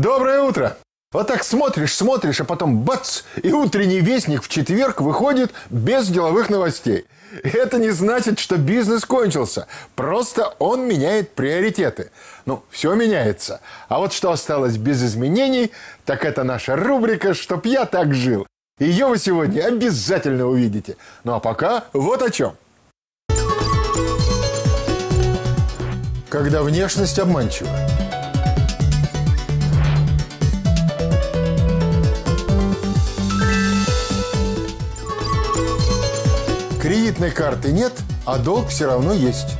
Доброе утро! Вот так смотришь, смотришь, а потом бац, и утренний вестник в четверг выходит без деловых новостей. Это не значит, что бизнес кончился. Просто он меняет приоритеты. Ну, все меняется. А вот что осталось без изменений, так это наша рубрика «Чтоб я так жил». Ее вы сегодня обязательно увидите. Ну а пока вот о чем. Когда внешность обманчива. Кредитной карты нет, а долг все равно есть.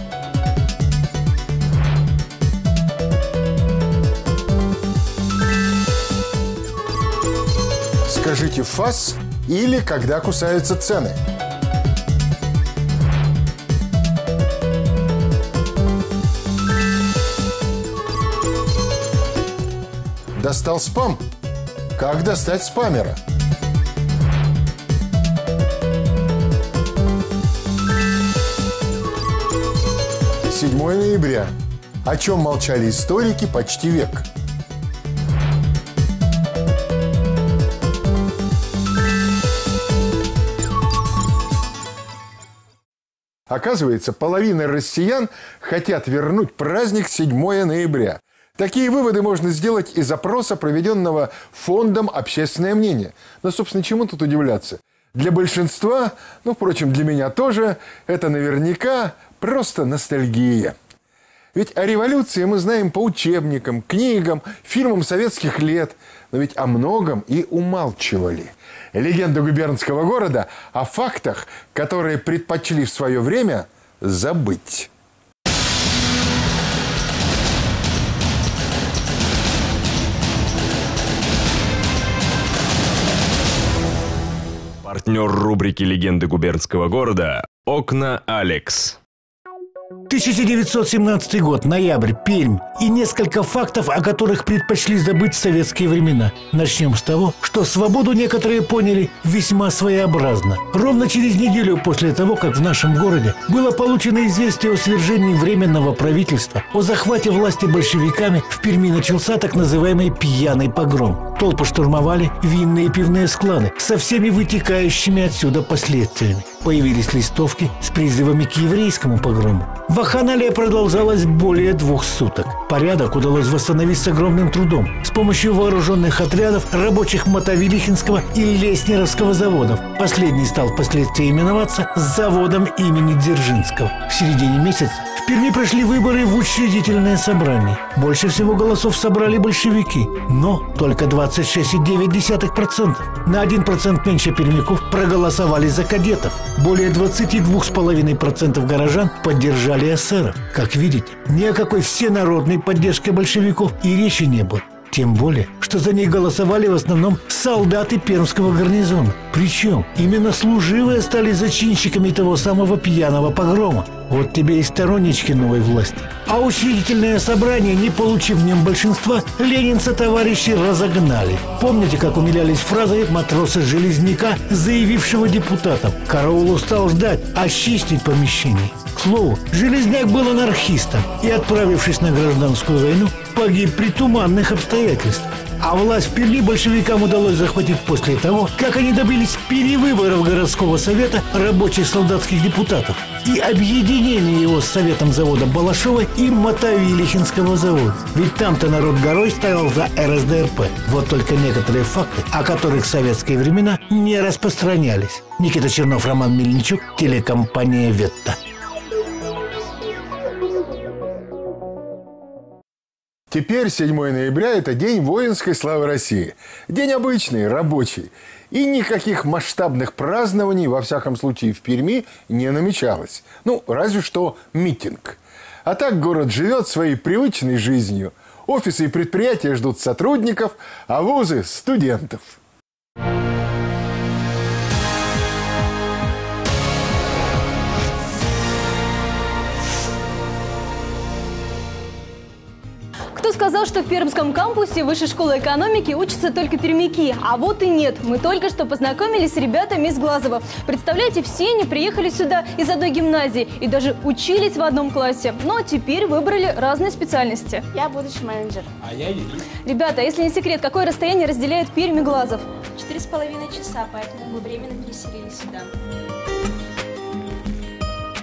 Скажите «фас» или «когда кусаются цены». Достал спам? Как достать спамера? 7 ноября. О чем молчали историки почти век. Оказывается, половина россиян хотят вернуть праздник 7 ноября. Такие выводы можно сделать из опроса, проведенного фондом «Общественное мнение». Но, собственно, чему тут удивляться? Для большинства, ну, впрочем, для меня тоже, это наверняка просто ностальгия. Ведь о революции мы знаем по учебникам, книгам, фильмам советских лет, но ведь о многом и умалчивали. Легенда губернского города о фактах, которые предпочли в свое время забыть. Партнер рубрики «Легенды губернского города» – «Окна Алекс». 1917 год, ноябрь, Пермь. И несколько фактов, о которых предпочли забыть в советские времена. Начнем с того, что свободу некоторые поняли весьма своеобразно. Ровно через неделю после того, как в нашем городе было получено известие о свержении Временного правительства, о захвате власти большевиками, в Перми начался так называемый «пьяный погром». Толпы штурмовали винные и пивные склады со всеми вытекающими отсюда последствиями. Появились листовки с призывами к еврейскому погрому. Ваханалия продолжалась более двух суток. Порядок удалось восстановить с огромным трудом с помощью вооруженных отрядов рабочих Мотовилихинского и Леснеровского заводов. Последний стал впоследствии именоваться заводом имени Дзержинского. В середине месяца в Перми прошли выборы в учредительное собрание. Больше всего голосов собрали большевики, но только 26,9%. На 1% меньше пермяков проголосовали за кадетов. Более 22,5% горожан поддержали эсеров. Как видите, ни о какой всенародной поддержке большевиков и речи не было. Тем более, что за ней голосовали в основном солдаты пермского гарнизона. Причем именно служивые стали зачинщиками того самого пьяного погрома. Вот тебе и стороннички новой власти. А учредительное собрание, не получив в нем большинства, ленинца товарищи разогнали. Помните, как умилялись фразой матроса Железняка, заявившего депутатам? Караул устал ждать, очистить помещение. Слову, Железняк был анархистом и, отправившись на гражданскую войну, погиб при туманных обстоятельствах. А власть в Перми большевикам удалось захватить после того, как они добились перевыборов городского совета рабочих солдатских депутатов и объединения его с советом завода Балашова и Мотовилихинского завода. Ведь там-то народ горой стоял за РСДРП. Вот только некоторые факты, о которых в советские времена не распространялись. Никита Чернов, Роман Мельничук, телекомпания «Ветта». Теперь 7 ноября – это День воинской славы России. День обычный, рабочий. И никаких масштабных празднований, во всяком случае в Перми, не намечалось. Ну, разве что митинг. А так город живет своей привычной жизнью. Офисы и предприятия ждут сотрудников, а вузы – студентов. Кто сказал, что в Пермском кампусе Высшей школы экономики учатся только пермяки? А вот и нет. Мы только что познакомились с ребятами из Глазова. Представляете, все они приехали сюда из одной гимназии и даже учились в одном классе. Но теперь выбрали разные специальности. Я будущий менеджер. А я юрист. Ребята, если не секрет, какое расстояние разделяет Пермь и Глазов? Четыре с половиной часа, поэтому мы временно переселились сюда.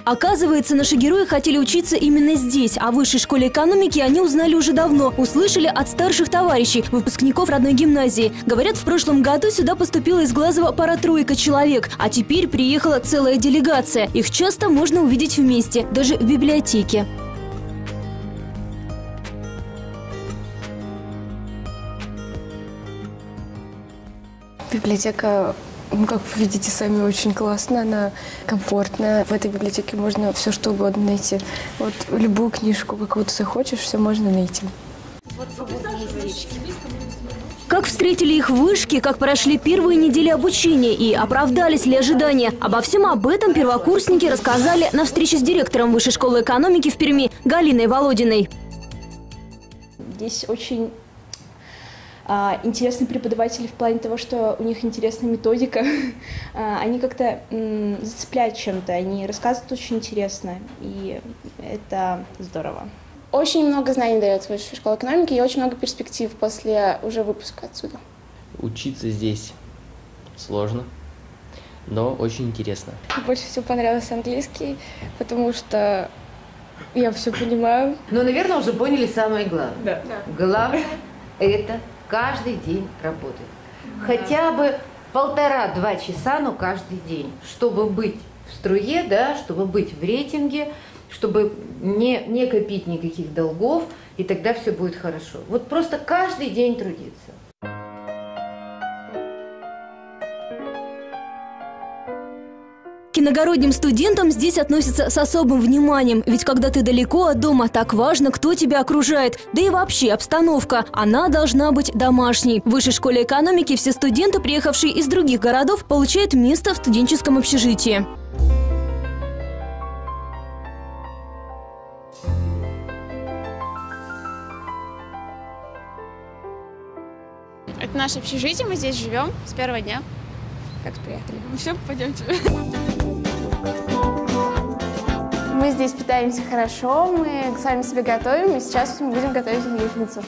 Оказывается, наши герои хотели учиться именно здесь, а в высшей школе экономики они узнали уже давно, услышали от старших товарищей, выпускников родной гимназии. Говорят, в прошлом году сюда поступила из Глазова пара-тройка человек, а теперь приехала целая делегация. Их часто можно увидеть вместе, даже в библиотеке. Библиотека, как вы видите сами, очень классная, она комфортная. В этой библиотеке можно все что угодно найти. Вот любую книжку, какую ты захочешь, все можно найти. Как встретили их в вышке, как прошли первые недели обучения и оправдались ли ожидания. Обо всем об этом первокурсники рассказали на встрече с директором Высшей школы экономики в Перми Галиной Володиной. Здесь очень а, интересные преподаватели в плане того, что у них интересная методика. А, они как-то зацепляют чем-то, они рассказывают очень интересно, и это здорово. Очень много знаний дает высшая школа экономики и очень много перспектив после уже выпуска отсюда. Учиться здесь сложно, но очень интересно. Больше всего понравился английский, потому что я все понимаю. Но, наверное, уже поняли самое главное. Главное – это каждый день работать. Хотя бы полтора-два часа, но каждый день, чтобы быть в струе, да, чтобы быть в рейтинге, чтобы не, не копить никаких долгов, и тогда все будет хорошо. Вот просто каждый день трудиться. К иногородним студентам здесь относятся с особым вниманием, ведь когда ты далеко от дома, так важно, кто тебя окружает, да и вообще обстановка. Она должна быть домашней. В Высшей школе экономики все студенты, приехавшие из других городов, получают место в студенческом общежитии. Это наше общежитие, мы здесь живем с первого дня, как приехали. Ну все, пойдемте. Мы здесь питаемся хорошо, мы сами себе готовим, и сейчас мы будем готовить яичницу.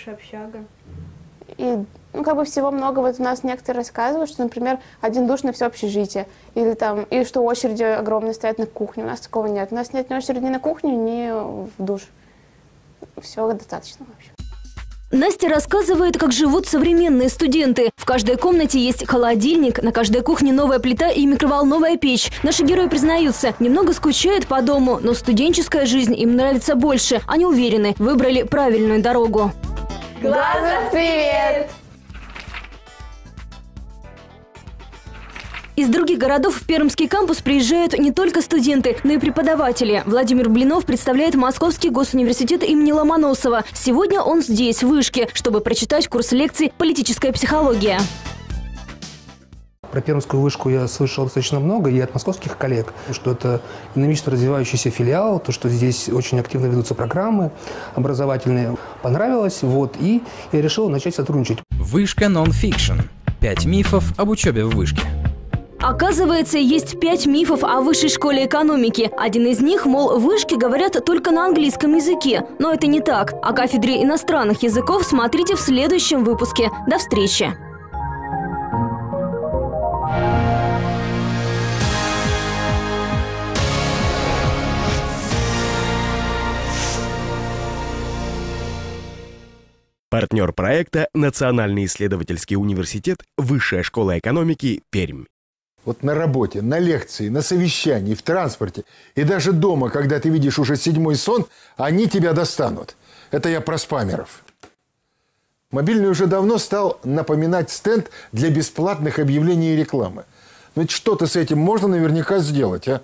Хорошая общага. И, ну, как бы всего много. Вот у нас некоторые рассказывают, что, например, один душ на все общежитие. Или там, или что очереди огромные стоят на кухне. У нас такого нет. У нас нет ни очереди ни на кухню, ни в душ. Всего достаточно, в общем. Настя рассказывает, как живут современные студенты. В каждой комнате есть холодильник, на каждой кухне новая плита и микроволновая печь. Наши герои признаются, немного скучают по дому, но студенческая жизнь им нравится больше. Они уверены, выбрали правильную дорогу. Глазов, привет! Из других городов в Пермский кампус приезжают не только студенты, но и преподаватели. Владимир Блинов представляет Московский госуниверситет имени Ломоносова. Сегодня он здесь, в Вышке, чтобы прочитать курс лекций «Политическая психология». Про Пермскую вышку я слышал достаточно много и от московских коллег, что это динамично развивающийся филиал, то, что здесь очень активно ведутся программы образовательные. Понравилось, вот, и я решил начать сотрудничать. Вышка нон-фикшн. Пять мифов об учебе в вышке. Оказывается, есть пять мифов о высшей школе экономики. Один из них, мол, в вышке говорят только на английском языке. Но это не так. О кафедре иностранных языков смотрите в следующем выпуске. До встречи! Партнер проекта – Национальный исследовательский университет Высшая школа экономики Пермь. Вот на работе, на лекции, на совещании, в транспорте и даже дома, когда ты видишь уже седьмой сон, они тебя достанут. Это я про спамеров. Мобильный уже давно стал напоминать стенд для бесплатных объявлений и рекламы. Но ведь что-то с этим можно наверняка сделать, а?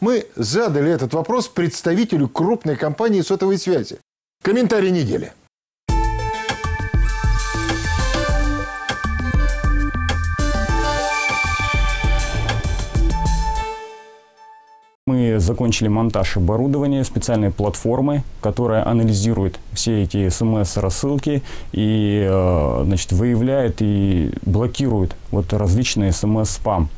Мы задали этот вопрос представителю крупной компании сотовой связи. Комментарий недели. Мы закончили монтаж оборудования специальной платформы, которая анализирует все эти смс-рассылки и э, значит, выявляет и блокирует вот различные смс-спам.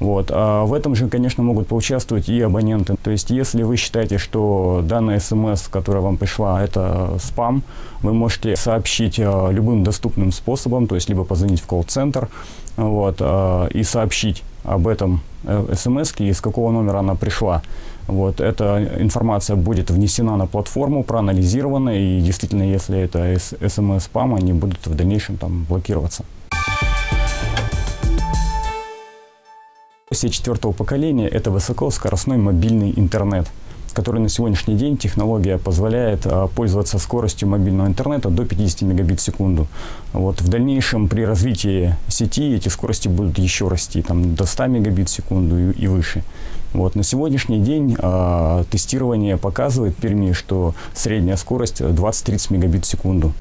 Вот. А в этом же, конечно, могут поучаствовать и абоненты. То есть, если вы считаете, что данная смс, которая вам пришла, это спам, вы можете сообщить э, любым доступным способом, то есть, либо позвонить в колл-центр вот, э, и сообщить об этом э, смс и с какого номера она пришла. Вот, эта информация будет внесена на платформу, проанализирована, и действительно, если это смс-спам, они будут в дальнейшем там блокироваться. Сеть четвертого поколения – это высокоскоростной мобильный интернет – который на сегодняшний день технология позволяет а, пользоваться скоростью мобильного интернета до 50 мегабит в секунду. Вот. В дальнейшем при развитии сети эти скорости будут еще расти там, до 100 мегабит в секунду и, и выше. Вот. На сегодняшний день э, тестирование показывает в Перми, что средняя скорость 20-30 мегабит в секунду.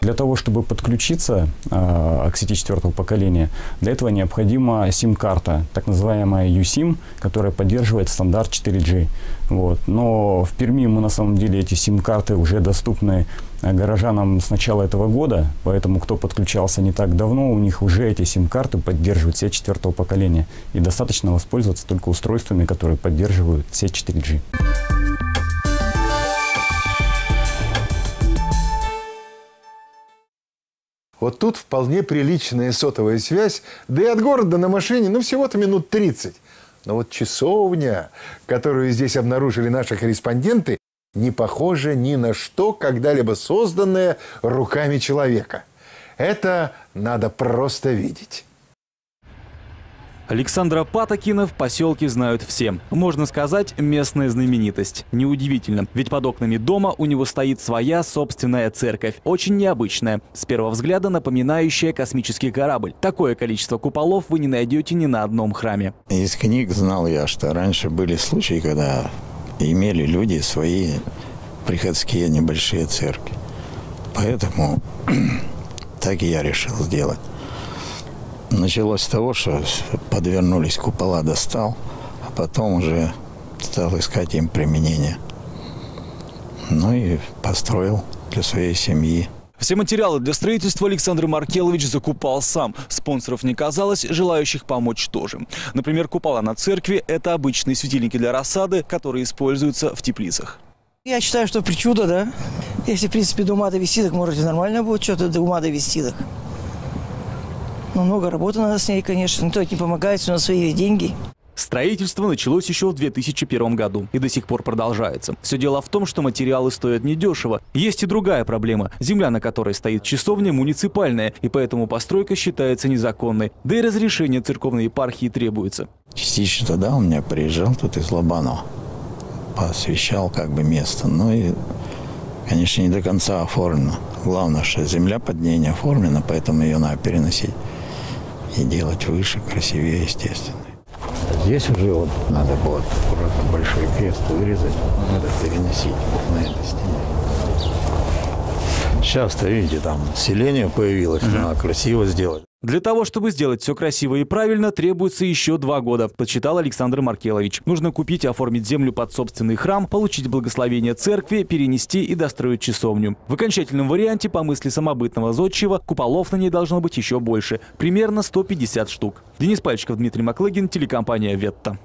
Для того, чтобы подключиться э, к сети четвертого поколения, для этого необходима сим-карта, так называемая USIM, которая поддерживает стандарт 4G. Вот. Но в Перми мы на самом деле эти сим-карты уже доступны горожанам с начала этого года, поэтому кто подключался не так давно, у них уже эти сим-карты поддерживают сеть четвертого поколения. И достаточно воспользоваться только устройствами, которые поддерживают сеть 4G. Вот тут вполне приличная сотовая связь, да и от города на машине, ну, всего-то минут 30. Но вот часовня, которую здесь обнаружили наши корреспонденты, не похожа ни на что, когда-либо созданное руками человека. Это надо просто видеть. Александра Патокина в поселке знают все. Можно сказать, местная знаменитость. Неудивительно, ведь под окнами дома у него стоит своя собственная церковь. Очень необычная. С первого взгляда напоминающая космический корабль. Такое количество куполов вы не найдете ни на одном храме. Из книг знал я, что раньше были случаи, когда имели люди свои приходские небольшие церкви. Поэтому так и я решил сделать. Началось с того, что подвернулись купола, достал, а потом уже стал искать им применение. Ну и построил для своей семьи. Все материалы для строительства Александр Маркелович закупал сам. Спонсоров не казалось, желающих помочь тоже. Например, купола на церкви – это обычные светильники для рассады, которые используются в теплицах. Я считаю, что причуда, да. Если, в принципе, до ума довести, так может нормально будет что-то до ума довести. Так. Но много работы надо с ней, конечно. Никто не помогает, все на свои деньги. Строительство началось еще в 2001 году и до сих пор продолжается. Все дело в том, что материалы стоят недешево. Есть и другая проблема. Земля, на которой стоит часовня, муниципальная, и поэтому постройка считается незаконной. Да и разрешение церковной епархии требуется. Частично тогда у меня приезжал тут из Лобанова. Посвящал как бы место. Ну и, конечно, не до конца оформлено. Главное, что земля под ней не оформлена, поэтому ее надо переносить и делать выше, красивее, естественно. Здесь уже вот надо было аккуратно большой крест вырезать, надо переносить на этой стене. Сейчас-то, видите, там селение появилось, mm-hmm. надо красиво сделать. Для того, чтобы сделать все красиво и правильно, требуется еще два года, подсчитал Александр Маркелович. Нужно купить и оформить землю под собственный храм, получить благословение церкви, перенести и достроить часовню. В окончательном варианте, по мысли самобытного зодчего, куполов на ней должно быть еще больше, примерно 150 штук. Денис Пальчиков, Дмитрий Маклыгин, телекомпания «Ветта».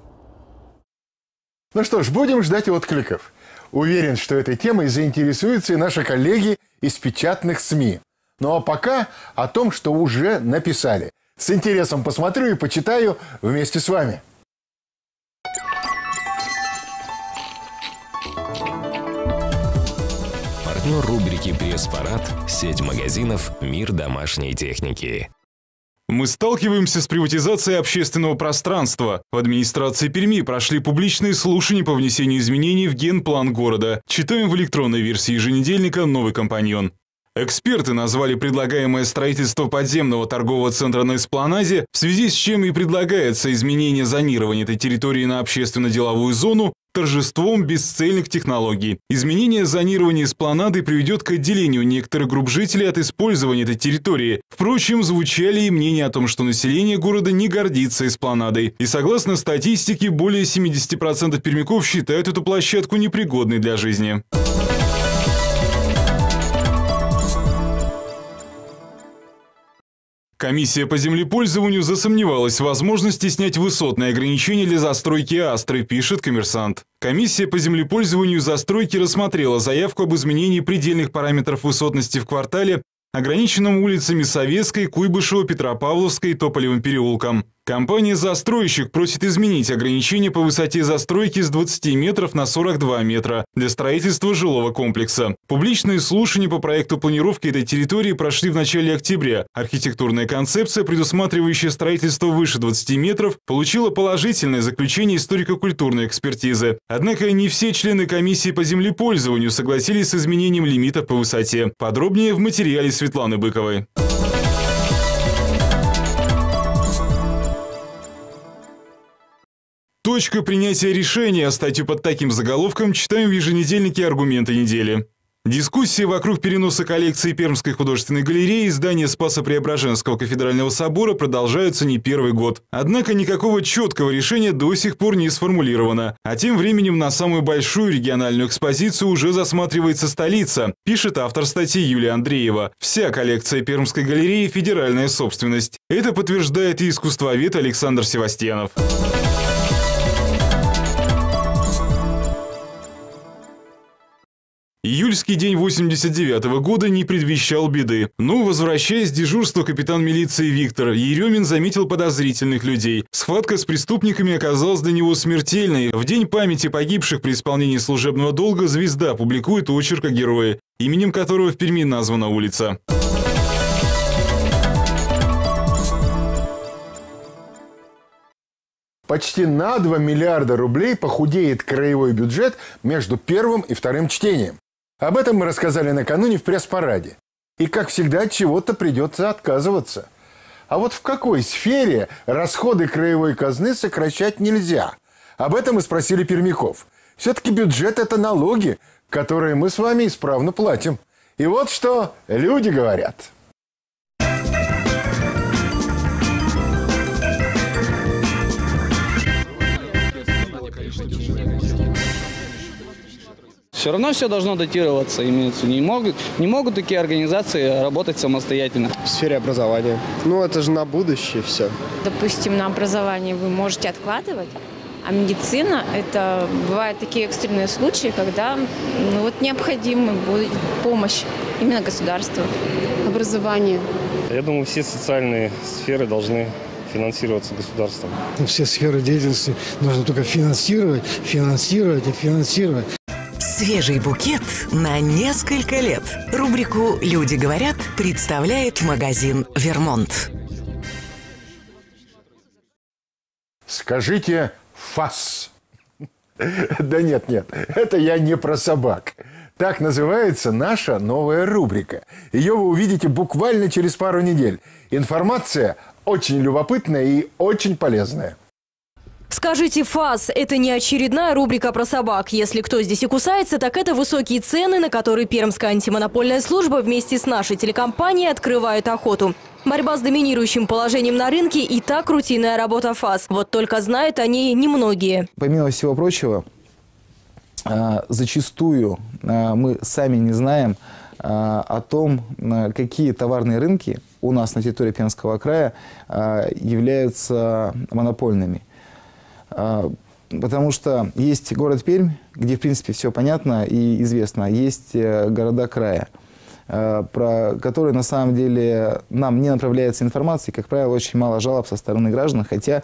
Ну что ж, будем ждать откликов. Уверен, что этой темой заинтересуются и наши коллеги из печатных СМИ. Ну а пока о том, что уже написали. С интересом посмотрю и почитаю вместе с вами. Партнер рубрики «Пресс-парад» – сеть магазинов «Мир домашней техники». Мы сталкиваемся с приватизацией общественного пространства. В администрации Перми прошли публичные слушания по внесению изменений в генплан города. Читаем в электронной версии еженедельника «Новый компаньон». Эксперты назвали предлагаемое строительство подземного торгового центра на Эспланаде, в связи с чем и предлагается изменение зонирования этой территории на общественно-деловую зону торжеством бесцельных технологий. Изменение зонирования эспланады приведет к отделению некоторых групп жителей от использования этой территории. Впрочем, звучали и мнения о том, что население города не гордится эспланадой. И согласно статистике, более 70% пермяков считают эту площадку непригодной для жизни. Комиссия по землепользованию засомневалась в возможности снять высотные ограничения для застройки Астры, пишет коммерсант. Комиссия по землепользованию и застройке рассмотрела заявку об изменении предельных параметров высотности в квартале, ограниченном улицами Советской, Куйбышева, Петропавловской и Тополевым переулком. Компания-застройщик просит изменить ограничение по высоте застройки с 20 метров на 42 метра для строительства жилого комплекса. Публичные слушания по проекту планировки этой территории прошли в начале октября. Архитектурная концепция, предусматривающая строительство выше 20 метров, получила положительное заключение историко-культурной экспертизы. Однако не все члены комиссии по землепользованию согласились с изменением лимита по высоте. Подробнее в материале Светланы Быковой. Точка принятия решения. Статью под таким заголовком читаем в еженедельнике «Аргументы недели». Дискуссии вокруг переноса коллекции Пермской художественной галереи из здания Спасо-Преображенского кафедрального собора продолжаются не первый год. Однако никакого четкого решения до сих пор не сформулировано. А тем временем на самую большую региональную экспозицию уже засматривается столица, пишет автор статьи Юлия Андреева. Вся коллекция Пермской галереи – федеральная собственность. Это подтверждает и искусствовед Александр Севастьянов. Июльский день 89 -го года не предвещал беды. Но, возвращаясь с дежурства, капитан милиции Виктор Еремин заметил подозрительных людей. Схватка с преступниками оказалась для него смертельной. В день памяти погибших при исполнении служебного долга «Звезда» публикует очерк о именем которого в Перми названа улица. Почти на 2 миллиарда рублей похудеет краевой бюджет между первым и вторым чтением. Об этом мы рассказали накануне в пресс-параде. И, как всегда, от чего-то придется отказываться. А вот в какой сфере расходы краевой казны сокращать нельзя? Об этом мы спросили пермяков. Все-таки бюджет – это налоги, которые мы с вами исправно платим. И вот что люди говорят – Все равно все должно датироваться, имеется. Не могут, не могут такие организации работать самостоятельно. В сфере образования. Ну, это же на будущее все. Допустим, на образование вы можете откладывать, а медицина – это бывают такие экстренные случаи, когда ну, вот необходима будет помощь именно государства. Образование. Я думаю, все социальные сферы должны финансироваться государством. Все сферы деятельности нужно только финансировать, финансировать и финансировать. Свежий букет на несколько лет. Рубрику «Люди говорят» представляет магазин «Вермонт». Скажите «фас». Да нет, нет, это я не про собак. Так называется наша новая рубрика. Ее вы увидите буквально через пару недель. Информация очень любопытная и очень полезная. Скажите, ФАС – это не очередная рубрика про собак. Если кто здесь и кусается, так это высокие цены, на которые Пермская антимонопольная служба вместе с нашей телекомпанией открывает охоту. Борьба с доминирующим положением на рынке и так рутинная работа ФАС. Вот только знают они немногие. Помимо всего прочего, а, зачастую а, мы сами не знаем а, о том, какие товарные рынки у нас на территории Пермского края являются монопольными – потому что есть город Пермь, где, в принципе, все понятно и известно. Есть э, города края, э, про которые, на самом деле, нам не направляется информация. И, как правило, очень мало жалоб со стороны граждан. Хотя а,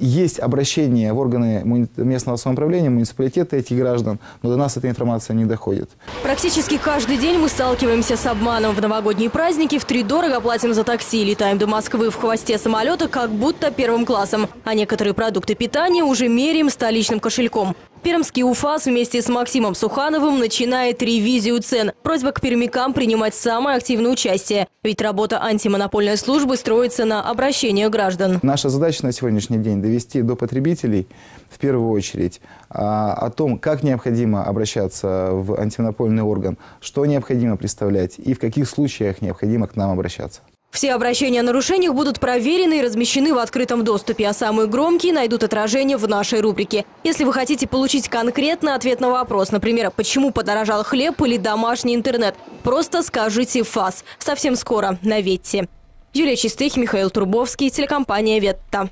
есть обращение в органы местного самоуправления, муниципалитета этих граждан, но до нас эта информация не доходит. Практически каждый день мы сталкиваемся с обманом. В новогодние праздники в три дорого платим за такси, летаем до Москвы в хвосте самолета, как будто первым классом. А некоторые продукты питания уже меряем столичным кошельком. Пермский УФАС вместе с Максимом Сухановым начинает ревизию цен. Просьба к пермякам принимать самое активное участие. Ведь работа антимонопольной службы строится на обращение граждан. Наша задача на сегодняшний день довести до потребителей в первую очередь а, о том, как необходимо обращаться в антимонопольный орган, что необходимо представлять и в каких случаях необходимо к нам обращаться. Все обращения о нарушениях будут проверены и размещены в открытом доступе, а самые громкие найдут отражение в нашей рубрике. Если вы хотите получить конкретный ответ на вопрос, например, почему подорожал хлеб или домашний интернет, просто скажите ФАС. Совсем скоро на Ветте. Юлия Чистых, Михаил Турбовский, телекомпания «Ветта».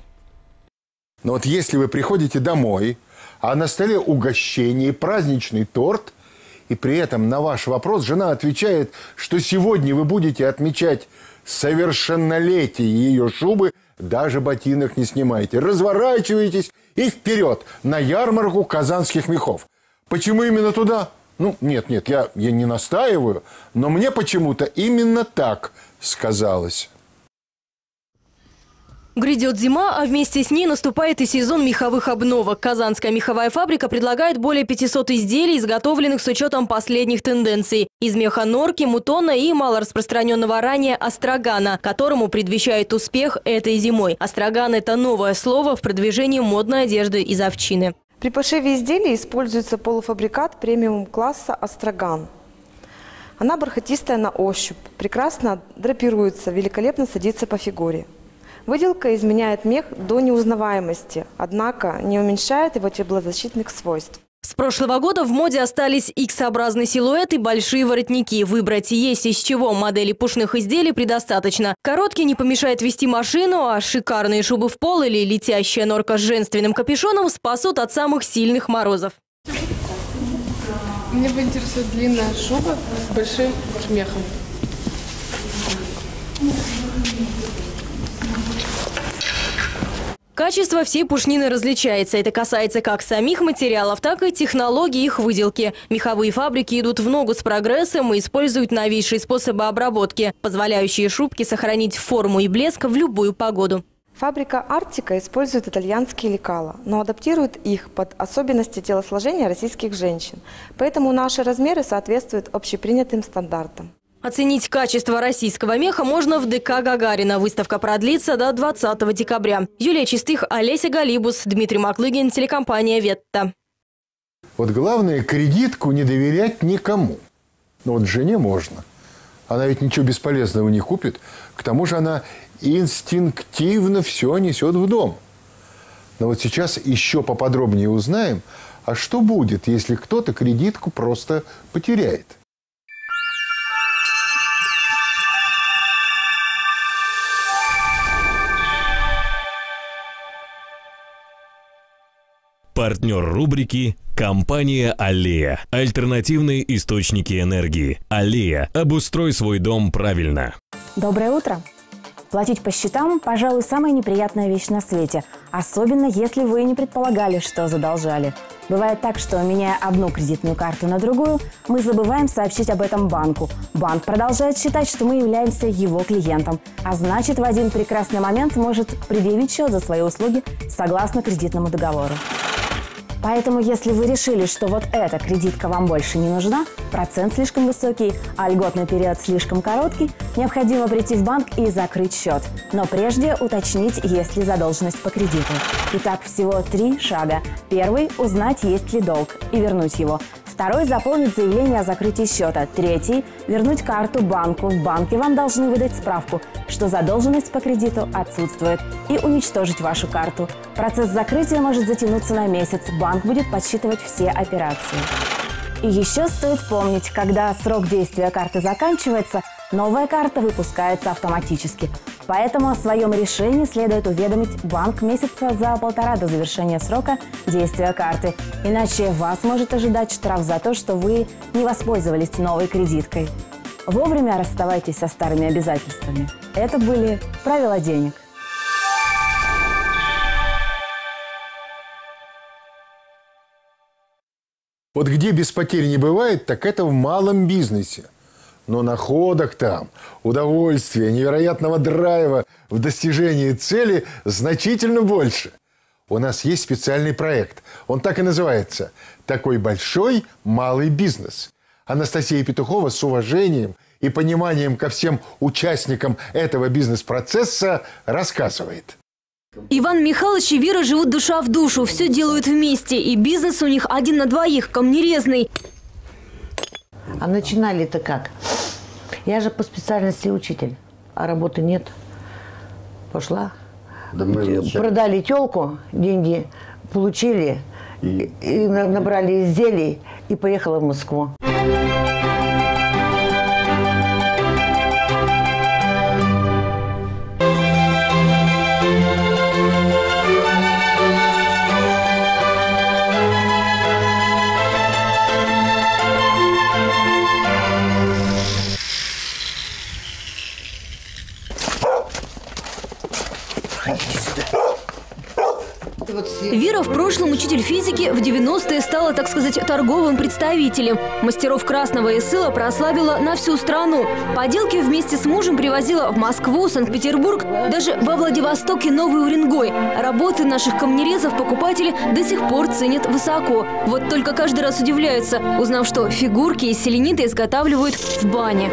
Но вот если вы приходите домой, а на столе угощение, праздничный торт, и при этом на ваш вопрос жена отвечает, что сегодня вы будете отмечать совершеннолетие ее шубы, даже ботинок не снимайте. Разворачивайтесь и вперед на ярмарку казанских мехов. Почему именно туда? Ну, нет, нет, я, я не настаиваю, но мне почему-то именно так сказалось. Грядет зима, а вместе с ней наступает и сезон меховых обновок. Казанская меховая фабрика предлагает более 500 изделий, изготовленных с учетом последних тенденций. Из меха норки, мутона и малораспространенного ранее астрагана, которому предвещает успех этой зимой. Астраган – это новое слово в продвижении модной одежды из овчины. При пошиве изделий используется полуфабрикат премиум-класса «Астраган». Она бархатистая на ощупь, прекрасно драпируется, великолепно садится по фигуре. Выделка изменяет мех до неузнаваемости, однако не уменьшает его теплозащитных свойств. С прошлого года в моде остались X-образный силуэт и большие воротники. Выбрать есть из чего модели пушных изделий предостаточно. Короткий не помешает вести машину, а шикарные шубы в пол или летящая норка с женственным капюшоном спасут от самых сильных морозов. Мне бы интересует длинная шуба с большим шмехом. Качество всей пушнины различается. Это касается как самих материалов, так и технологий их выделки. Меховые фабрики идут в ногу с прогрессом и используют новейшие способы обработки, позволяющие шубки сохранить форму и блеск в любую погоду. Фабрика «Арктика» использует итальянские лекала, но адаптирует их под особенности телосложения российских женщин. Поэтому наши размеры соответствуют общепринятым стандартам. Оценить качество российского меха можно в ДК Гагарина. Выставка продлится до 20 декабря. Юлия Чистых, Олеся Галибус, Дмитрий Маклыгин, телекомпания «Ветта». Вот главное, кредитку не доверять никому. Но вот жене можно. Она ведь ничего бесполезного не купит. К тому же она инстинктивно все несет в дом. Но вот сейчас еще поподробнее узнаем, а что будет, если кто-то кредитку просто потеряет – Партнер рубрики Компания «Аллея». Альтернативные источники энергии. «Аллея». Обустрой свой дом правильно. Доброе утро. Платить по счетам, пожалуй, самая неприятная вещь на свете. Особенно, если вы не предполагали, что задолжали. Бывает так, что, меняя одну кредитную карту на другую, мы забываем сообщить об этом банку. Банк продолжает считать, что мы являемся его клиентом, а значит, в один прекрасный момент может предъявить счет за свои услуги согласно кредитному договору. Поэтому, если вы решили, что вот эта кредитка вам больше не нужна, процент слишком высокий, а льготный период слишком короткий, необходимо прийти в банк и закрыть счет. Но прежде уточнить, есть ли задолженность по кредиту. Итак, всего три шага. Первый – узнать, есть ли долг и вернуть его. Второй – заполнить заявление о закрытии счета. Третий – вернуть карту банку. В банке вам должны выдать справку, что задолженность по кредиту отсутствует, и уничтожить вашу карту. Процесс закрытия может затянуться на месяц. Банк будет подсчитывать все операции. И еще стоит помнить, когда срок действия карты заканчивается, новая карта выпускается автоматически. Поэтому о своем решении следует уведомить банк месяца за полтора до завершения срока действия карты. Иначе вас может ожидать штраф за то, что вы не воспользовались новой кредиткой. Вовремя расставайтесь со старыми обязательствами. Это были правила денег. Вот где без потерь не бывает, так это в малом бизнесе. Но находок там, удовольствия, невероятного драйва в достижении цели значительно больше. У нас есть специальный проект. Он так и называется. Такой большой малый бизнес. Анастасия Петухова с уважением и пониманием ко всем участникам этого бизнес-процесса рассказывает. Иван Михайлович и Вера живут душа в душу, все делают вместе, и бизнес у них один на двоих, камнерезный. А начинали-то как? Я же по специальности учитель, а работы нет. Пошла. Да мы Продали телку, деньги получили, и, и набрали изделий и поехала в Москву. В прошлом учитель физики, в 90-е стала, так сказать, торговым представителем. Мастеров красного и сыла прославила на всю страну. Поделки вместе с мужем привозила в Москву, Санкт-Петербург, даже во Владивосток и Новый Уренгой. Работы наших камнерезов покупатели до сих пор ценят высоко. Вот только каждый раз удивляются, узнав, что фигурки из селенита изготавливают в бане.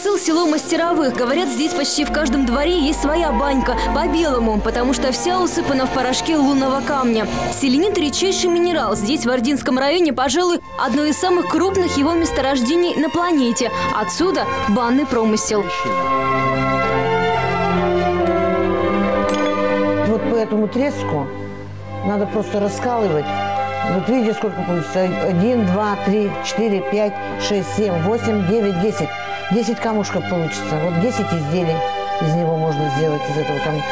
Красный Исыл – село мастеровых. Говорят, здесь почти в каждом дворе есть своя банька, по-белому, потому что вся усыпана в порошке лунного камня. Селенит – редчайший минерал. Здесь, в Ординском районе, пожалуй, одно из самых крупных его месторождений на планете. Отсюда – банный промысел. Вот по этому треску надо просто раскалывать. Вот видите, сколько получится? Один, два, три, четыре, пять, шесть, семь, восемь, девять, десять. Десять камушков получится. Вот десять изделий из него можно сделать, из этого камня.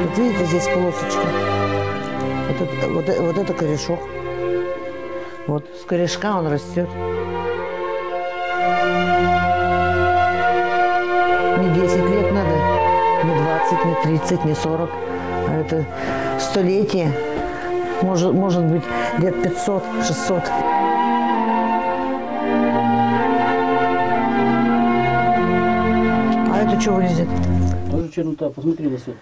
Вот видите, здесь полосочка. Вот вот, вот это корешок. Вот с корешка он растет. Не 10 лет надо, не 20, не 30, не 40. А это столетие. Может, может быть, лет 500, 600. Что вылезет? Тоже чернота, посмотри вот это.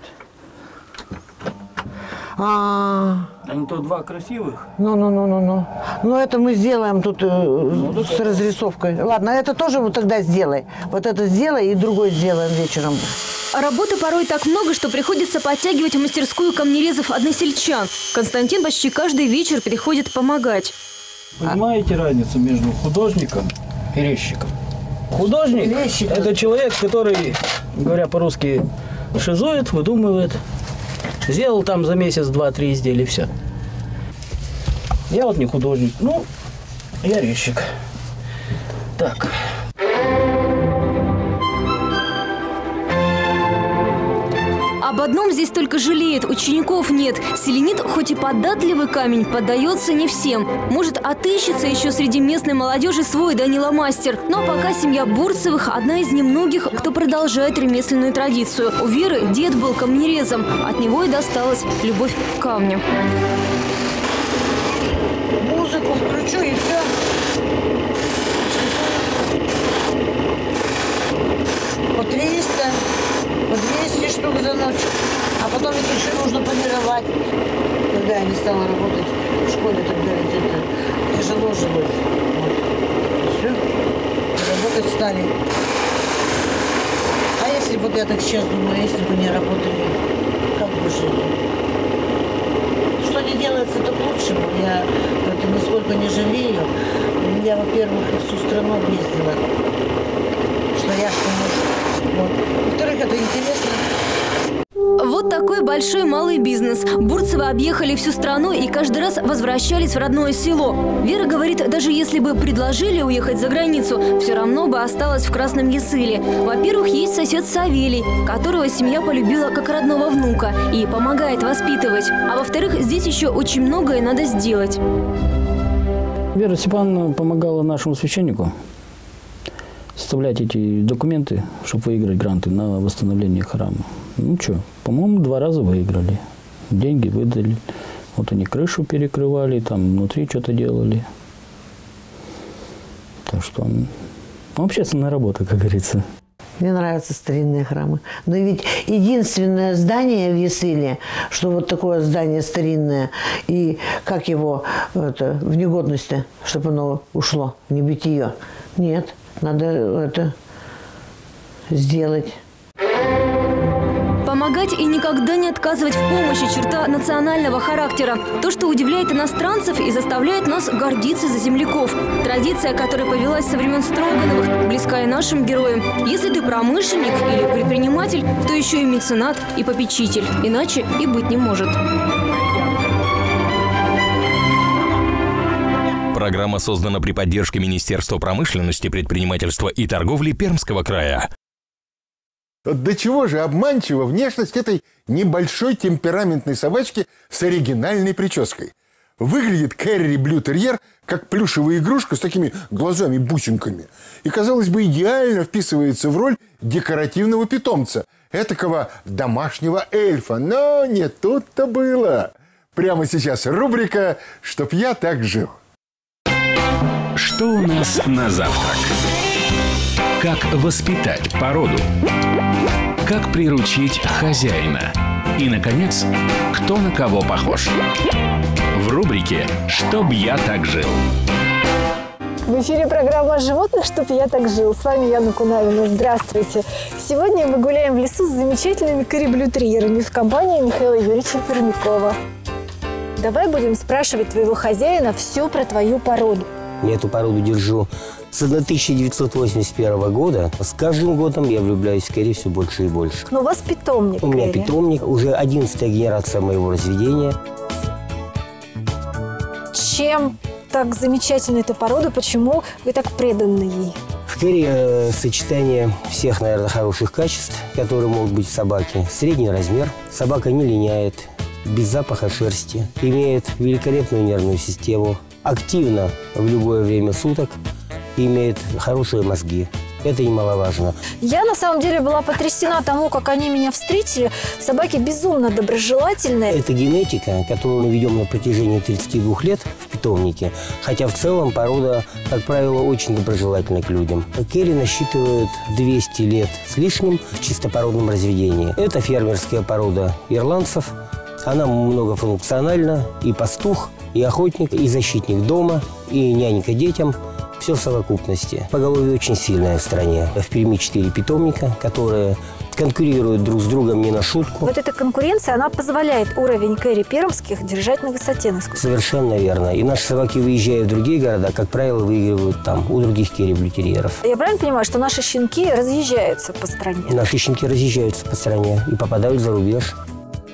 А, Они то два красивых. ну, ну, ну, ну, ну. Ну, это мы сделаем тут э, с разрисовкой. Ладно, это тоже вот тогда сделай. Вот это сделай и другой сделаем вечером. А Работы порой так много, что приходится подтягивать в мастерскую камнерезов односельчан. Константин почти каждый вечер приходит помогать. Понимаете разницу между художником и резчиком? Художник – это человек, который, говоря по-русски, шизует, выдумывает. Сделал там за месяц два-три изделия, все. Я вот не художник. Ну, я резчик. Так. Об одном здесь только жалеет – учеников нет. Селенит, хоть и податливый камень, поддается не всем. Может, отыщется еще среди местной молодежи свой Данила Мастер. Но пока семья Бурцевых – одна из немногих, кто продолжает ремесленную традицию. У Веры дед был камнерезом. От него и досталась любовь к камню. Музыку включу и все. По 300, по 200 штук за ночь. А потом ведь еще нужно полировать. Когда я не стала работать в школе, тогда ведь это тяжело жилось. Вот. Все. Работать стали. А если вот я так сейчас думаю, если бы не работали, как бы жили? Что не делается, то к лучшему. Я это нисколько не жалею. Я, во-первых, всю страну объездила. Что я, что муж. Вот. Во-вторых. Вот такой большой малый бизнес. Бурцевы объехали всю страну и каждый раз возвращались в родное село. Вера говорит, даже если бы предложили уехать за границу, все равно бы осталась в Красном Ясыле. Во-первых, есть сосед Савелий, которого семья полюбила как родного внука и помогает воспитывать. А во-вторых, здесь еще очень многое надо сделать. Вера Степановна помогала нашему священнику составлять эти документы, чтобы выиграть гранты на восстановление храма. Ну что, по-моему, два раза выиграли. Деньги выдали. Вот они крышу перекрывали, там внутри что-то делали. Так что, ну, общественная работа, как говорится. Мне нравятся старинные храмы. Но ведь единственное здание в Ясыле, что вот такое здание старинное, и как его это, в негодности, чтобы оно ушло в небытие. Нет, надо это сделать. Помогать и никогда не отказывать в помощи – черта национального характера. То, что удивляет иностранцев и заставляет нас гордиться за земляков. Традиция, которая повелась со времен Строгановых, близка и нашим героям. Если ты промышленник или предприниматель, то еще и меценат и попечитель. Иначе и быть не может. Программа создана при поддержке Министерства промышленности, предпринимательства и торговли Пермского края. До чего же обманчива внешность этой небольшой темпераментной собачки с оригинальной прической. Выглядит Кэрри Блютерьер как плюшевая игрушка с такими глазами-бусинками. И, казалось бы, идеально вписывается в роль декоративного питомца, этакого домашнего эльфа. Но не тут-то было. Прямо сейчас рубрика «Чтоб я так жил». Что у нас на завтрак? Как воспитать породу? Как приручить хозяина? И, наконец, кто на кого похож? В рубрике «Чтоб я так жил». В эфире программа о животных «Чтоб я так жил». С вами Яна Кунавина. Здравствуйте. Сегодня мы гуляем в лесу с замечательными кореблютерьерами в компании Михаила Юрьевича Пермякова. Давай будем спрашивать твоего хозяина все про твою породу. Я эту породу держу с 1981 года. С каждым годом я влюбляюсь в Кэрри все больше и больше. Но у вас питомник, У меня Кэрри. питомник, уже 11 генерация моего разведения. Чем так замечательна эта порода? Почему вы так преданы ей? В Кэрри э, сочетание всех, наверное, хороших качеств, которые могут быть в собаке. Средний размер, собака не линяет, без запаха шерсти, имеет великолепную нервную систему, активно в любое время суток, имеет хорошие мозги. Это немаловажно. Я на самом деле была потрясена тому, как они меня встретили. Собаки безумно доброжелательные. Это генетика, которую мы ведем на протяжении 32 лет в питомнике. Хотя в целом порода, как правило, очень доброжелательна к людям. Керри насчитывает 200 лет с лишним в чистопородном разведении. Это фермерская порода ирландцев. Она многофункциональна. И пастух, и охотник, и защитник дома, и нянька детям – все в совокупности. Поголовье очень сильное в стране. В Перми 4 питомника, которые конкурируют друг с другом не на шутку. Вот эта конкуренция, она позволяет уровень кэрри пермских держать на высоте. насколько- Совершенно верно. И наши собаки, выезжая в другие города, как правило, выигрывают там у других керри-блютерьеров. Я правильно понимаю, что наши щенки разъезжаются по стране? Наши щенки разъезжаются по стране и попадают за рубеж.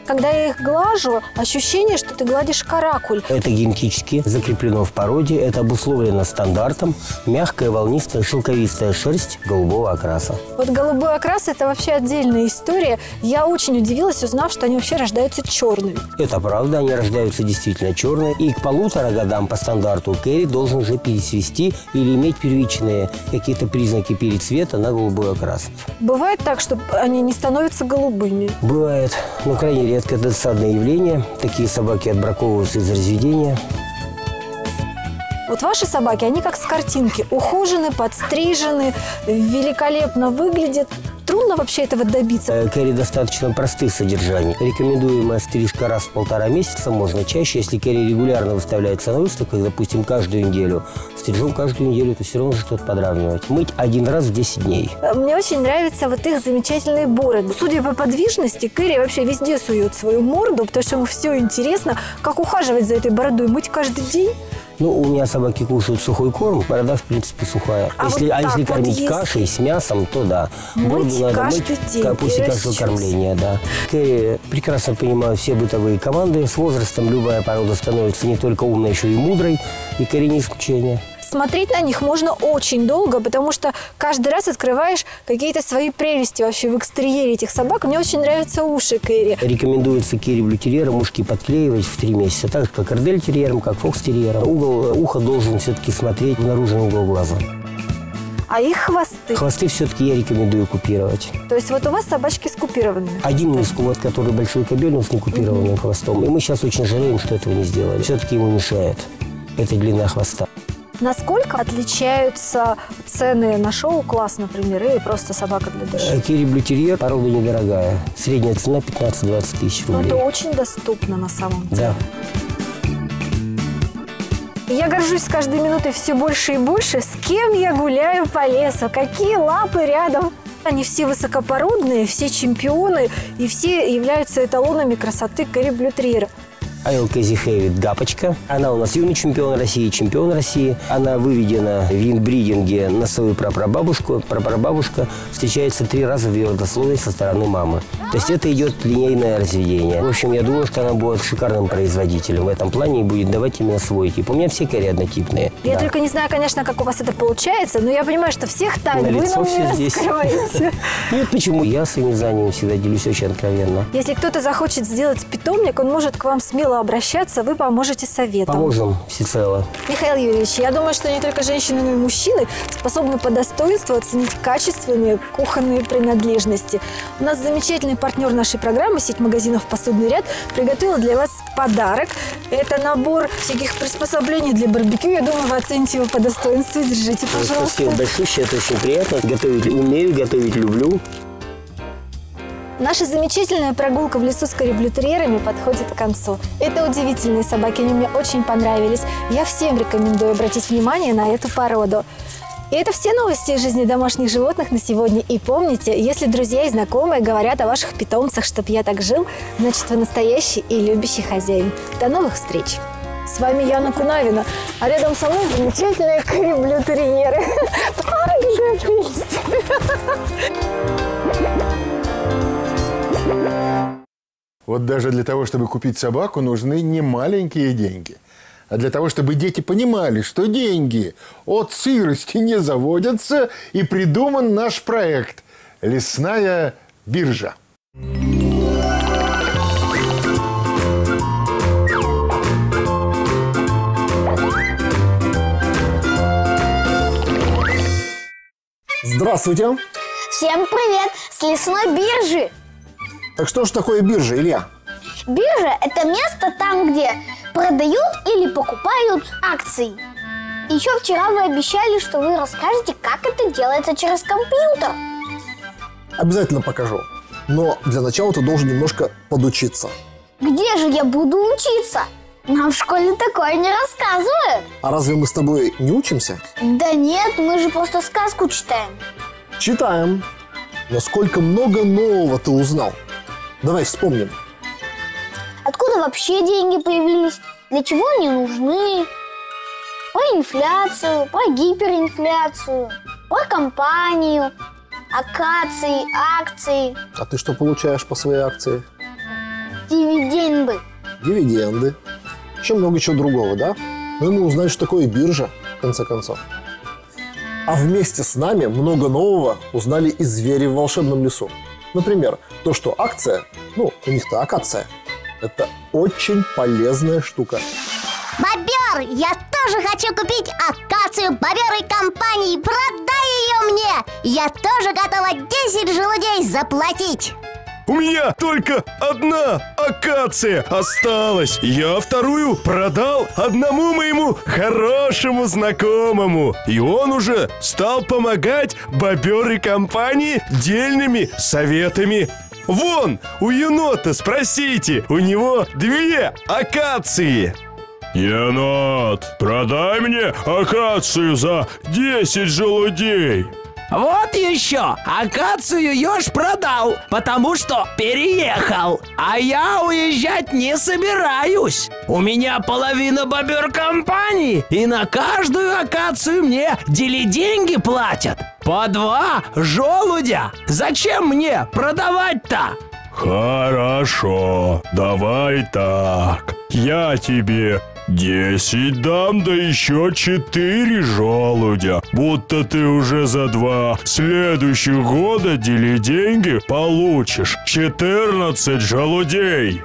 Когда я их глажу, ощущение, что ты гладишь каракуль. Это генетически закреплено в породе, это обусловлено стандартом. Мягкая, волнистая, шелковистая шерсть голубого окраса. Вот голубой окрас – это вообще отдельная история. Я очень удивилась, узнав, что они вообще рождаются черными. Это правда, они рождаются действительно черные. И к полутора годам по стандарту Кэрри должен уже пересвести или иметь первичные какие-то признаки перецвета на голубой окрас. Бывает так, что они не становятся голубыми. Бывает, но крайне редко досадное явление. Такие собаки отбраковываются из разведения. Вот ваши собаки, они как с картинки. Ухожены, подстрижены, великолепно выглядят. Трудно вообще этого добиться. Э, Кэрри достаточно простых содержаний. Рекомендуемая стрижка раз в полтора месяца, можно чаще. Если Кэрри регулярно выставляется на выставках, допустим, каждую неделю, стрижем каждую неделю, то все равно что-то подравнивать. Мыть один раз в 10 дней. Мне очень нравятся вот их замечательные бороды. Судя по подвижности, Кэрри вообще везде сует свою морду, потому что ему все интересно. Как ухаживать за этой бородой? Мыть каждый день? Ну, у меня собаки кушают сухой корм, борода, в принципе, сухая. А если, вот а если вот кормить если- кашей с мясом, то да. Мыть Бороду надо мыть день после каждого кормления, да. Кэрри прекрасно понимаю все бытовые команды. С возрастом любая порода становится не только умной, еще и мудрой. И Кэрри не исключение. Смотреть на них можно очень долго, потому что каждый раз открываешь какие-то свои прелести вообще в экстерьере этих собак. Мне очень нравятся уши Кэрри. Рекомендуется Керри блютерьерам ушки подклеивать в три месяца, так же, как Эрдель-терьерам, как Фокс-терьерам. Угол уха должен все-таки смотреть в наружный угол глаза. А их хвосты. Хвосты все-таки я рекомендую купировать. То есть вот у вас собачки с купированными. Один из вот, который большой кобель, с некупированным хвостом. И мы сейчас очень жалеем, что этого не сделали. Все-таки ему мешает эта длина хвоста. Насколько отличаются цены на шоу-класс, например, и просто собака для души? Керри Блютерьер порода недорогая. Средняя цена 15-20 тысяч Ну, рублей. это очень доступно на самом деле. Да. Я горжусь с каждой минутой все больше и больше, с кем я гуляю по лесу, какие лапы рядом. Они все высокопородные, все чемпионы, и все являются эталонами красоты Кэрри. Айл Кэзи Хэвид Гапочка. Она у нас юный чемпион России, чемпион России. Она выведена в инбридинге на свою прапрабабушку. Прапрабабушка встречается три раза в ее родословии со стороны мамы. То есть это идет линейное разведение. В общем, я думаю, что она будет шикарным производителем в этом плане и будет давать именно свой тип. У меня все кэри однотипные. Я Да. только не знаю, конечно, как у вас это получается, но я понимаю, что всех тайн вы лицо нам все не здесь. Нет, почему? Я своими знаниями всегда делюсь очень откровенно. Если кто-то захочет сделать питомник, он может к вам смело обращаться, вы поможете советом. Поможем всецело. Михаил Юрьевич, я думаю, что не только женщины, но и мужчины способны по достоинству оценить качественные кухонные принадлежности. У нас замечательный партнер нашей программы, сеть магазинов «Посудный ряд», приготовила для вас подарок. Это набор всяких приспособлений для барбекю. Я думаю, вы оцените его по достоинству. Держите, пожалуйста. Спасибо большое, это очень приятно. Готовить умею, готовить люблю. Наша замечательная прогулка в лесу с кореблютерьерами подходит к концу. Это удивительные собаки, они мне очень понравились. Я всем рекомендую обратить внимание на эту породу. И это все новости из жизни домашних животных на сегодня. И помните, если друзья и знакомые говорят о ваших питомцах, чтоб я так жил, значит вы настоящий и любящий хозяин. До новых встреч! С вами Яна Кунавина, а рядом со мной замечательные кореблютерьеры. Ай, Вот даже для того, чтобы купить собаку, нужны не маленькие деньги. А для того, чтобы дети понимали, что деньги от сырости не заводятся, и придуман наш проект «Лесная биржа». Здравствуйте. Всем привет с лесной биржи. Так что же такое биржа, Илья? Биржа – это место там, где продают или покупают акции. Еще вчера вы обещали, что вы расскажете, как это делается через компьютер. Обязательно покажу. Но для начала ты должен немножко подучиться. Где же я буду учиться? Нам в школе такое не рассказывают. А разве мы с тобой не учимся? Да нет, мы же просто сказку читаем. Читаем. Но сколько много нового ты узнал. Давай вспомним. Откуда вообще деньги появились? Для чего они нужны? Про инфляцию, про гиперинфляцию, про компанию, акации, акции, А ты что получаешь по своей акции? дивиденды. Дивиденды. Еще много чего другого, да? Ну и мы узнали, что такое биржа, в конце концов. А вместе с нами много нового узнали и звери в волшебном лесу. Например, то, что акция, ну, у них-то акация, это очень полезная штука. Бобер, я тоже хочу купить акацию боберой компании. Продай ее мне. Я тоже готова 10 желудей заплатить. У меня только одна акация осталась. Я вторую продал одному моему хорошему знакомому. И он уже стал помогать боберой компании дельными советами. Вон, у енота спросите, у него две акации. Енот, продай мне акацию за 10 желудей. Вот еще! Акацию еж продал, потому что переехал. А я уезжать не собираюсь. У меня половина бобер компании, и на каждую акацию мне дели деньги платят. По два желудя. Зачем мне продавать-то? Хорошо, давай так. Я тебе десять дам, да еще четыре желудя. Будто ты уже за два следующих года дели деньги получишь. Четырнадцать желудей.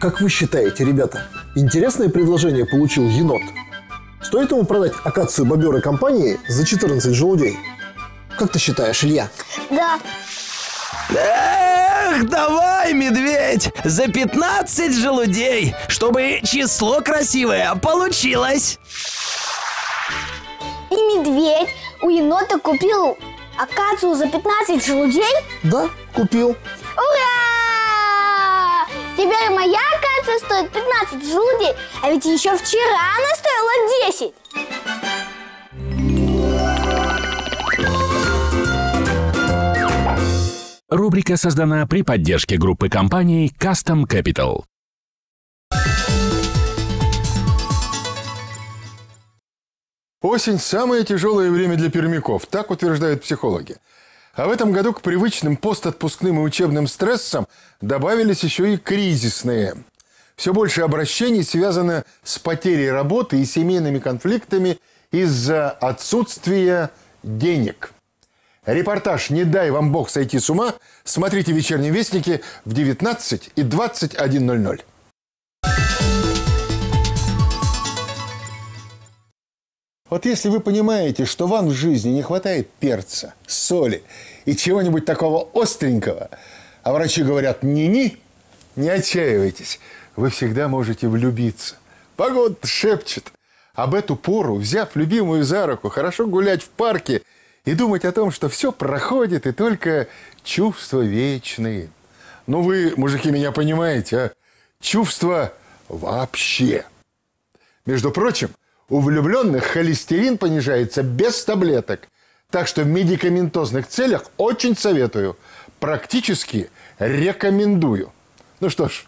Как вы считаете, ребята, интересное предложение получил енот? Стоит ему продать акацию боберы компании за 14 желудей? Как ты считаешь, Илья? Да. Эх, давай, медведь, за 15 желудей, чтобы число красивое получилось. И медведь у енота купил акацию за 15 желудей? Да, купил. Ура! Теперь моя акация стоит 15 желудей, а ведь еще вчера она стоила 10. Рубрика создана при поддержке группы компаний Custom Capital. Осень – самое тяжелое время для пермяков, так утверждают психологи. А в этом году к привычным постотпускным и учебным стрессам добавились еще и кризисные. Все больше обращений связано с потерей работы и семейными конфликтами из-за отсутствия денег. Репортаж «Не дай вам Бог сойти с ума» смотрите в «Вечернем вестнике» в 19 и 21.00. Вот если вы понимаете, что вам в жизни не хватает перца, соли и чего-нибудь такого остренького, а врачи говорят «ни-ни», не отчаивайтесь, вы всегда можете влюбиться. Погода шепчет. Об эту пору, взяв любимую за руку, хорошо гулять в парке и думать о том, что все проходит и только чувства вечные. Ну вы, мужики, меня понимаете, а? Чувства вообще. Между прочим, у влюбленных холестерин понижается без таблеток. Так что в медикаментозных целях очень советую. Практически рекомендую. Ну что ж,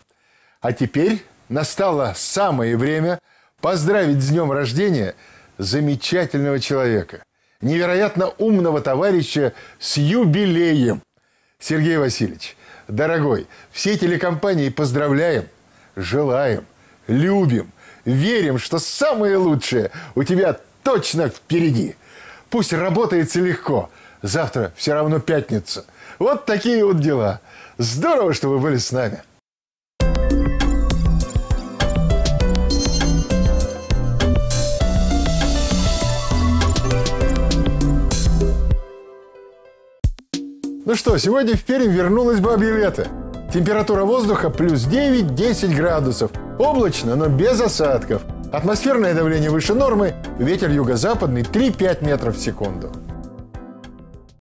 а теперь настало самое время поздравить с днем рождения замечательного человека. Невероятно умного товарища с юбилеем. Сергей Васильевич, дорогой, все телекомпании поздравляем, желаем, любим – верим, что самое лучшее у тебя точно впереди. Пусть работается легко. Завтра все равно пятница. Вот такие вот дела. Здорово, что вы были с нами. Ну что, сегодня в Пермь вернулась бабье лето. Температура воздуха плюс 9-10 градусов. Облачно, но без осадков. Атмосферное давление выше нормы, ветер юго-западный 3-5 метров в секунду.